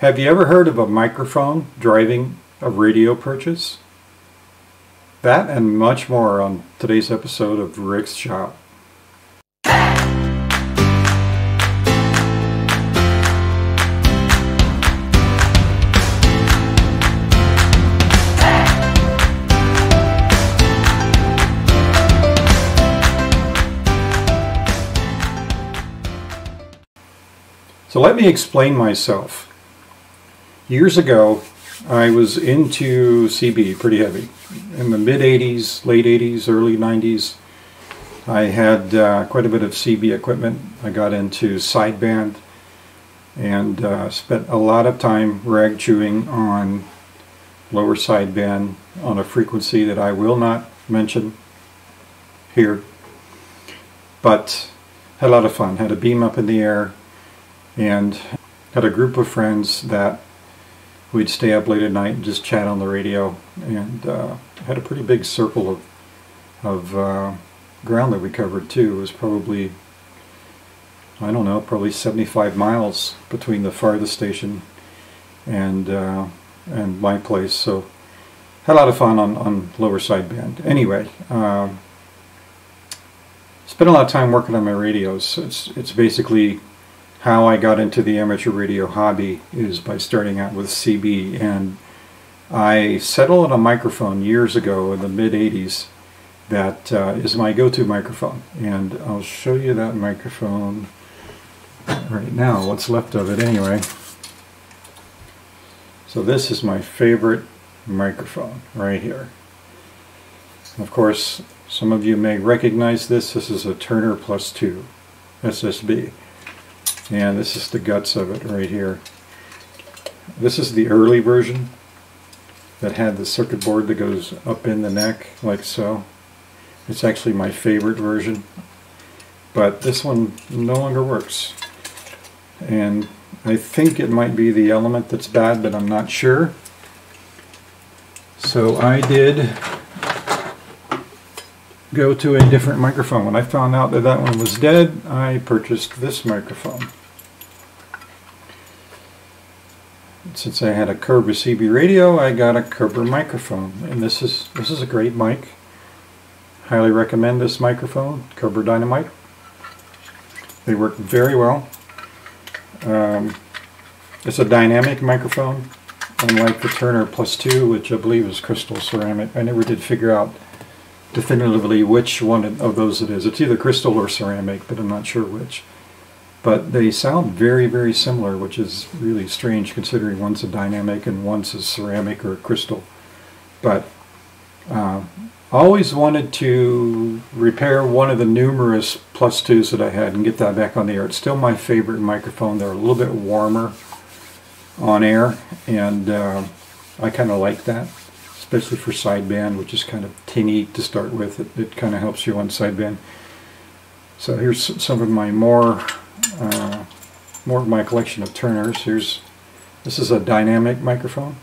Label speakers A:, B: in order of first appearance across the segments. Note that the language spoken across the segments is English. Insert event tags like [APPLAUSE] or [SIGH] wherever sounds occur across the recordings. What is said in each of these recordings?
A: Have you ever heard of a microphone driving a radio purchase? That and much more on today's episode of Rick's Shop. So let me explain myself. Years ago, I was into CB pretty heavy. In the mid 80s, late 80s, early 90s, I had uh, quite a bit of CB equipment. I got into sideband and uh, spent a lot of time rag chewing on lower sideband on a frequency that I will not mention here. But had a lot of fun. Had a beam up in the air, and had a group of friends that we'd stay up late at night and just chat on the radio and uh, had a pretty big circle of, of uh, ground that we covered too. It was probably, I don't know, probably 75 miles between the farthest station and uh, and my place. So had a lot of fun on, on lower sideband. Anyway, um, spent a lot of time working on my radios. It's, it's basically how I got into the amateur radio hobby is by starting out with CB and I settled on a microphone years ago in the mid 80s that uh, is my go-to microphone and I'll show you that microphone right now what's left of it anyway. So this is my favorite microphone right here. Of course some of you may recognize this. This is a Turner plus 2 SSB and this is the guts of it right here. This is the early version that had the circuit board that goes up in the neck like so. It's actually my favorite version. But this one no longer works. And I think it might be the element that's bad, but I'm not sure. So I did go to a different microphone. When I found out that that one was dead, I purchased this microphone. Since I had a Cobra CB radio, I got a Cobra microphone, and this is this is a great mic. Highly recommend this microphone, Cobra Dynamite. They work very well. Um, it's a dynamic microphone, unlike the Turner Plus 2, which I believe is crystal ceramic. I never did figure out definitively which one of those it is. It's either crystal or ceramic, but I'm not sure which. But they sound very, very similar, which is really strange considering one's a dynamic and one's a ceramic or a crystal. But uh, always wanted to repair one of the numerous plus twos that I had and get that back on the air. It's still my favorite microphone. They're a little bit warmer on air, and uh, I kind of like that especially for sideband, which is kind of tinny to start with. It, it kind of helps you on sideband. So here's some of my more, uh, more of my collection of Turners. Here's, this is a dynamic microphone.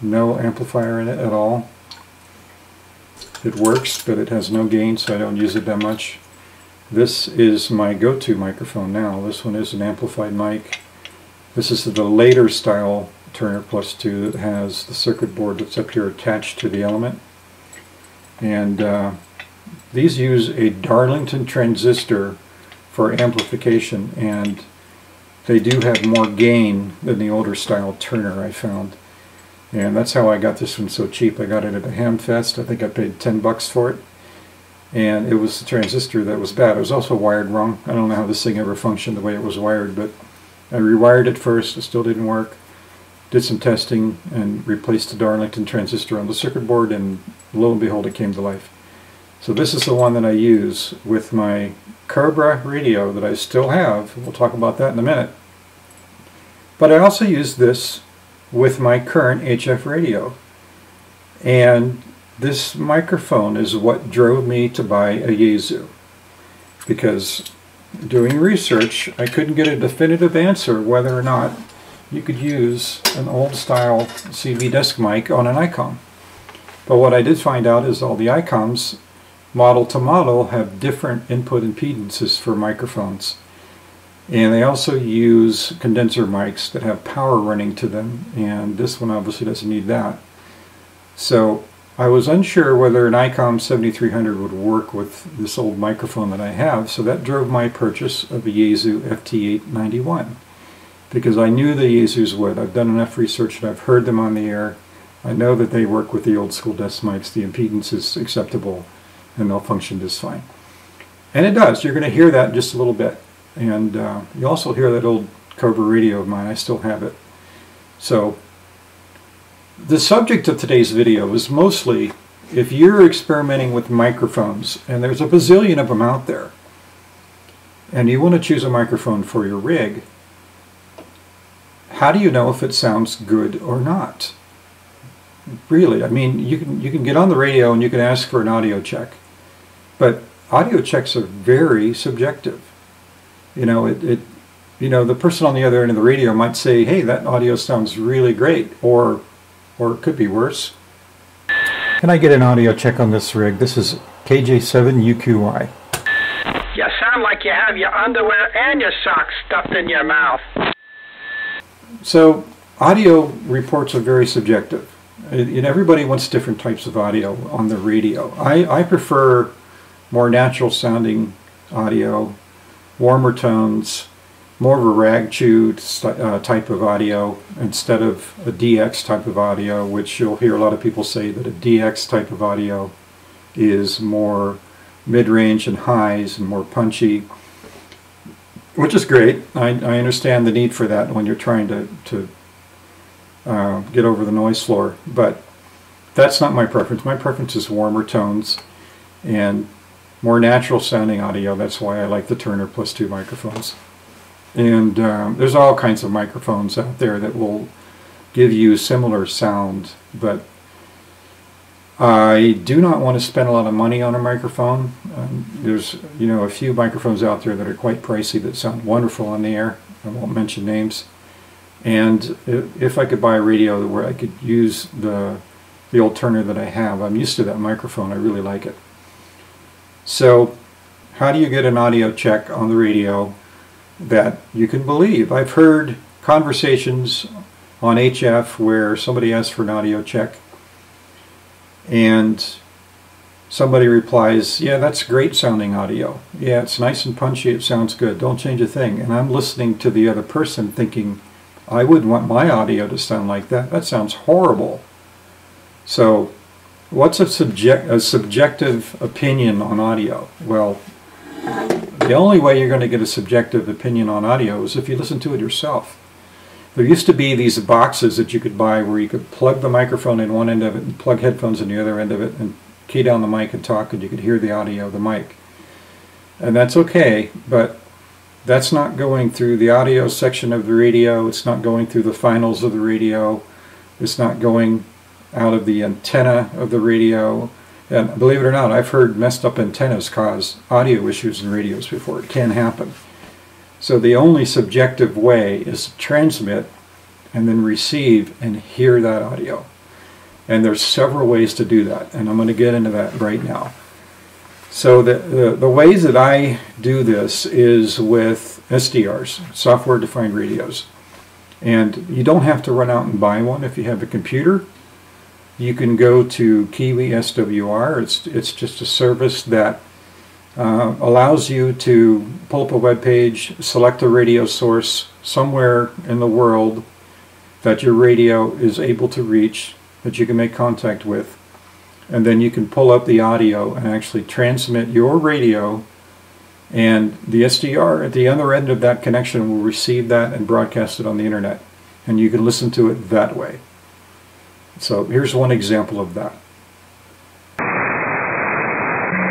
A: No amplifier in it at all. It works, but it has no gain, so I don't use it that much. This is my go-to microphone now. This one is an amplified mic. This is the later style Turner Plus 2 that has the circuit board that's up here attached to the element. And uh, these use a Darlington transistor for amplification and they do have more gain than the older style Turner I found. And that's how I got this one so cheap. I got it at a Hamfest. I think I paid 10 bucks for it. And it was the transistor that was bad. It was also wired wrong. I don't know how this thing ever functioned the way it was wired, but I rewired it first. It still didn't work did some testing and replaced the Darlington transistor on the circuit board and lo and behold it came to life. So this is the one that I use with my Cobra radio that I still have. We'll talk about that in a minute. But I also use this with my current HF radio. And this microphone is what drove me to buy a Yaesu. Because doing research, I couldn't get a definitive answer whether or not you could use an old style CB desk mic on an ICOM. But what I did find out is all the ICOMs, model to model, have different input impedances for microphones. And they also use condenser mics that have power running to them, and this one obviously doesn't need that. So I was unsure whether an ICOM 7300 would work with this old microphone that I have, so that drove my purchase of a Yaesu FT891 because I knew the Yaesus would. I've done enough research and I've heard them on the air. I know that they work with the old school desk mics. The impedance is acceptable and they'll function just fine. And it does. You're going to hear that in just a little bit. And uh, you also hear that old Cobra radio of mine. I still have it. So the subject of today's video is mostly if you're experimenting with microphones, and there's a bazillion of them out there, and you want to choose a microphone for your rig, how do you know if it sounds good or not? Really, I mean, you can you can get on the radio and you can ask for an audio check, but audio checks are very subjective. You know, it, it you know the person on the other end of the radio might say, "Hey, that audio sounds really great," or or it could be worse. Can I get an audio check on this rig? This is KJ7UQY.
B: You sound like you have your underwear and your socks stuffed in your mouth.
A: So, audio reports are very subjective. And everybody wants different types of audio on the radio. I, I prefer more natural sounding audio, warmer tones, more of a rag chew uh, type of audio instead of a DX type of audio, which you'll hear a lot of people say that a DX type of audio is more mid-range and highs and more punchy which is great. I, I understand the need for that when you're trying to, to uh, get over the noise floor, but that's not my preference. My preference is warmer tones and more natural sounding audio. That's why I like the Turner Plus 2 microphones. And um, there's all kinds of microphones out there that will give you similar sound, but I do not want to spend a lot of money on a microphone. Um, there's, you know, a few microphones out there that are quite pricey that sound wonderful on the air. I won't mention names. And if I could buy a radio where I could use the the old Turner that I have, I'm used to that microphone. I really like it. So, how do you get an audio check on the radio that you can believe? I've heard conversations on HF where somebody asks for an audio check and somebody replies, yeah, that's great sounding audio. Yeah, it's nice and punchy, it sounds good, don't change a thing. And I'm listening to the other person thinking, I wouldn't want my audio to sound like that. That sounds horrible. So what's a, subject, a subjective opinion on audio? Well, the only way you're going to get a subjective opinion on audio is if you listen to it yourself. There used to be these boxes that you could buy where you could plug the microphone in one end of it and plug headphones in the other end of it and key down the mic and talk and you could hear the audio of the mic. And that's okay, but that's not going through the audio section of the radio, it's not going through the finals of the radio, it's not going out of the antenna of the radio. And believe it or not, I've heard messed up antennas cause audio issues in radios before. It can happen. So the only subjective way is to transmit and then receive and hear that audio. And there's several ways to do that, and I'm going to get into that right now. So the, the, the ways that I do this is with SDRs, software defined radios. And you don't have to run out and buy one if you have a computer. You can go to Kiwi SWR. It's, it's just a service that uh, allows you to pull up a web page, select a radio source somewhere in the world that your radio is able to reach, that you can make contact with, and then you can pull up the audio and actually transmit your radio and the SDR at the other end of that connection will receive that and broadcast it on the internet and you can listen to it that way. So here's one example of that.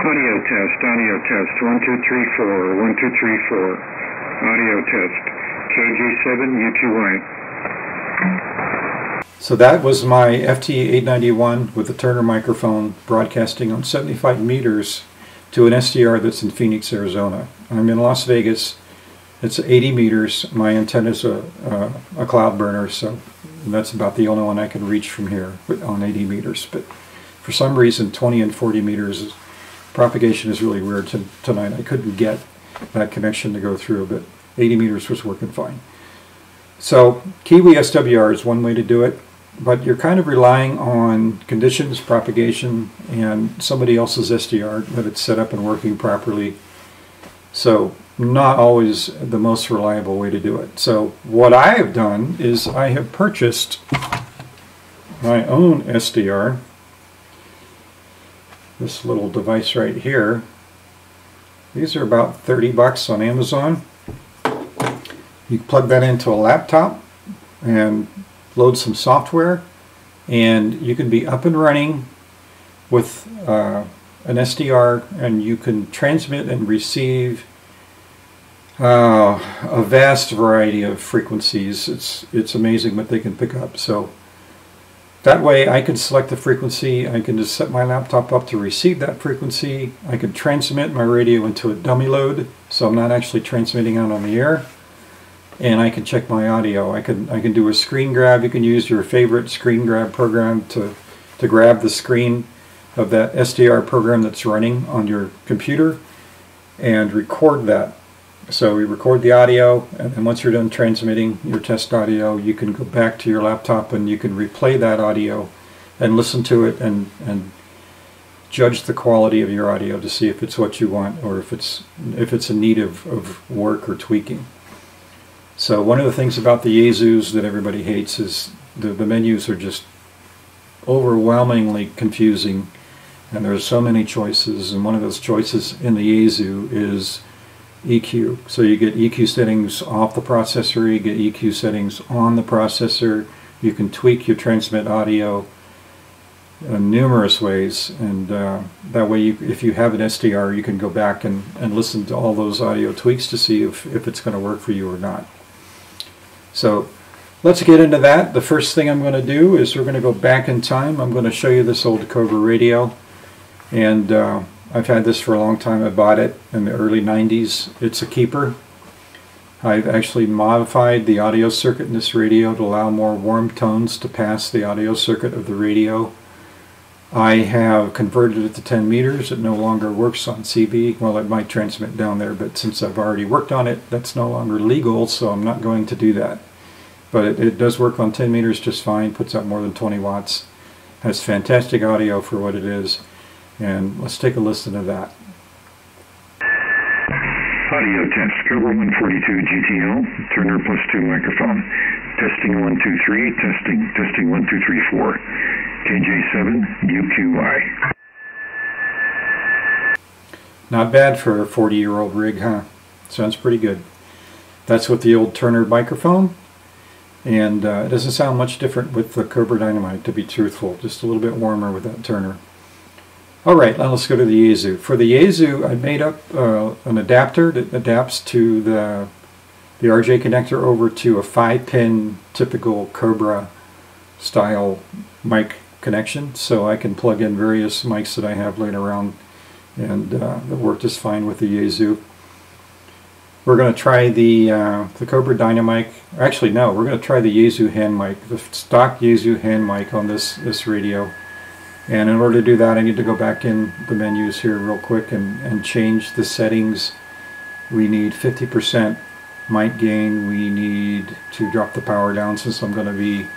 C: Audio test, audio test, one, two, three, four, one, two, three, four. Audio test, KJ7UQY.
A: So that was my FT891 with the Turner microphone broadcasting on 75 meters to an SDR that's in Phoenix, Arizona. I'm in Las Vegas. It's 80 meters. My antenna is a, a, a cloud burner, so that's about the only one I can reach from here on 80 meters. But for some reason, 20 and 40 meters propagation is really weird to, tonight. I couldn't get that connection to go through, but 80 meters was working fine. So Kiwi SWR is one way to do it, but you're kind of relying on conditions, propagation, and somebody else's SDR that it's set up and working properly. So not always the most reliable way to do it. So what I have done is I have purchased my own SDR, this little device right here. These are about 30 bucks on Amazon. You plug that into a laptop and load some software and you can be up and running with uh, an SDR and you can transmit and receive uh, a vast variety of frequencies. It's it's amazing what they can pick up. So that way I can select the frequency, I can just set my laptop up to receive that frequency, I can transmit my radio into a dummy load, so I'm not actually transmitting out on the air, and I can check my audio. I can I can do a screen grab, you can use your favorite screen grab program to, to grab the screen of that SDR program that's running on your computer and record that so we record the audio, and then once you're done transmitting your test audio, you can go back to your laptop and you can replay that audio and listen to it and, and judge the quality of your audio to see if it's what you want or if it's if it's in need of, of work or tweaking. So one of the things about the Yaesus that everybody hates is the, the menus are just overwhelmingly confusing and there's so many choices and one of those choices in the Yaesu is EQ. So you get EQ settings off the processor, you get EQ settings on the processor, you can tweak your transmit audio in numerous ways and uh, that way you, if you have an SDR you can go back and, and listen to all those audio tweaks to see if, if it's going to work for you or not. So let's get into that. The first thing I'm going to do is we're going to go back in time. I'm going to show you this old Cobra radio and uh, I've had this for a long time. I bought it in the early 90s. It's a keeper. I've actually modified the audio circuit in this radio to allow more warm tones to pass the audio circuit of the radio. I have converted it to 10 meters. It no longer works on CB. Well, it might transmit down there, but since I've already worked on it, that's no longer legal, so I'm not going to do that. But it, it does work on 10 meters just fine, puts out more than 20 watts. Has fantastic audio for what it is. And let's take a listen to that.
C: Audio test, Cobra 142 GTL, Turner plus 2 microphone. Testing 123, testing, testing 1234. KJ7, UQI.
A: Not bad for a 40 year old rig, huh? Sounds pretty good. That's with the old Turner microphone. And uh, it doesn't sound much different with the Cobra Dynamite, to be truthful. Just a little bit warmer with that Turner. All right, now let's go to the Yaesu. For the Yaesu, I made up uh, an adapter that adapts to the the RJ connector over to a five pin typical Cobra style mic connection. So I can plug in various mics that I have laying around and uh, that work just fine with the Yaesu. We're going to try the uh, the Cobra Dynamic. Actually, no, we're going to try the Yaesu hand mic, the stock Yaesu hand mic on this this radio. And in order to do that, I need to go back in the menus here real quick and, and change the settings. We need 50% mic gain. We need to drop the power down since I'm going to be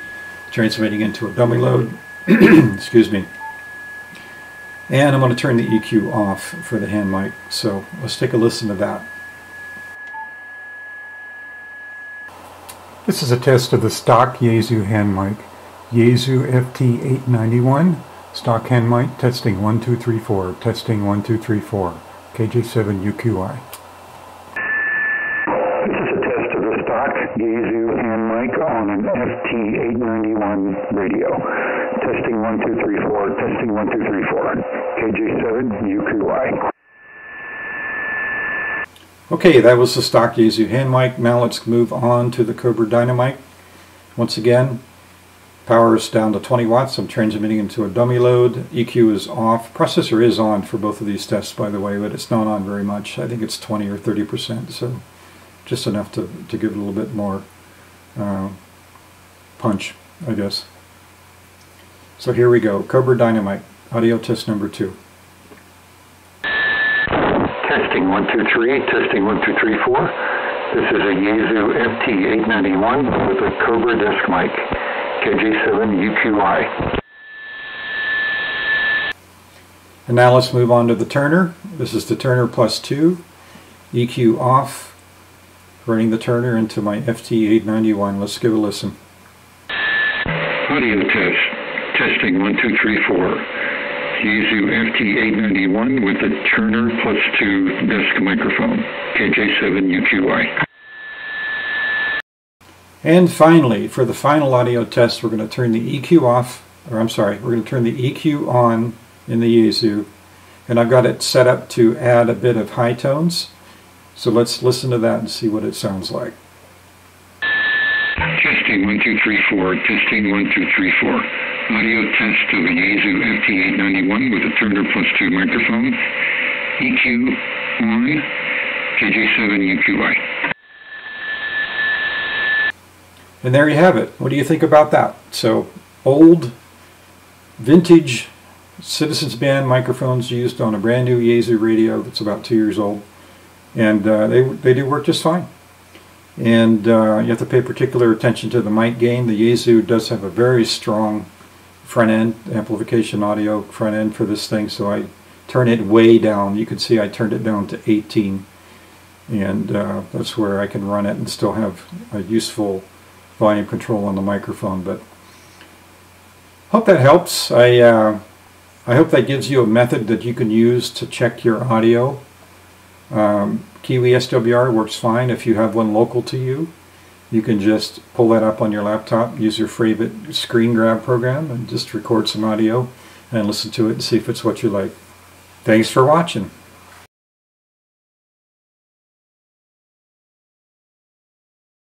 A: transmitting into a dummy load. [CLEARS THROAT] Excuse me. And I'm going to turn the EQ off for the hand mic. So let's take a listen to that. This is a test of the stock Yaesu hand mic. Yaesu FT891. Stock hand mic, testing 1234, testing 1234, KJ7 UQI.
C: This is a test of the stock Yaesu hand mic on an FT891 radio. Testing 1234, testing 1234, KJ7 UQI.
A: Okay, that was the stock Yaesu hand mic. Now let's move on to the Cobra Dynamite. Once again, Power is down to 20 watts. I'm transmitting into a dummy load. EQ is off. Processor is on for both of these tests, by the way, but it's not on very much. I think it's 20 or 30%, so just enough to, to give it a little bit more uh, punch, I guess. So here we go. Cobra Dynamite, audio test number two.
C: Testing one two three. Testing one two three four. This is a Yaesu FT891 with a Cobra desk mic, KJ7UQI.
A: And now let's move on to the Turner. This is the Turner Plus 2, EQ off, running the Turner into my FT891. Let's give a listen.
C: Audio test. Testing one two three four. Yaesu FT891 with the Turner Plus 2 desk microphone, KJ7UQI.
A: And finally, for the final audio test, we're going to turn the EQ off, or I'm sorry, we're going to turn the EQ on in the Yaesu. And I've got it set up to add a bit of high tones. So let's listen to that and see what it sounds like.
C: Testing one two three four. Testing one two three four. Audio test of a Yaesu FT891 with a Turner Plus 2 microphone. EQ on. KJ7UQI.
A: And there you have it. What do you think about that? So, old, vintage Citizens Band microphones used on a brand new Yaesu radio that's about two years old. And uh, they, they do work just fine. And uh, you have to pay particular attention to the mic gain. The Yaesu does have a very strong front end amplification audio front end for this thing, so I turn it way down. You can see I turned it down to 18, and uh, that's where I can run it and still have a useful volume control on the microphone. But hope that helps. I uh, I hope that gives you a method that you can use to check your audio. Um, Kiwi SWR works fine if you have one local to you. You can just pull that up on your laptop, use your favorite screen grab program, and just record some audio and listen to it and see if it's what you like. Thanks for watching.